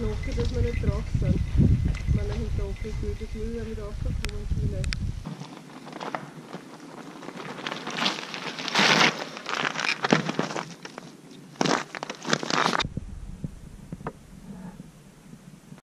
Knochen, dass man nicht drauf sind. Man hinter offen ist, das will, wenn wir drauf kommen, viele.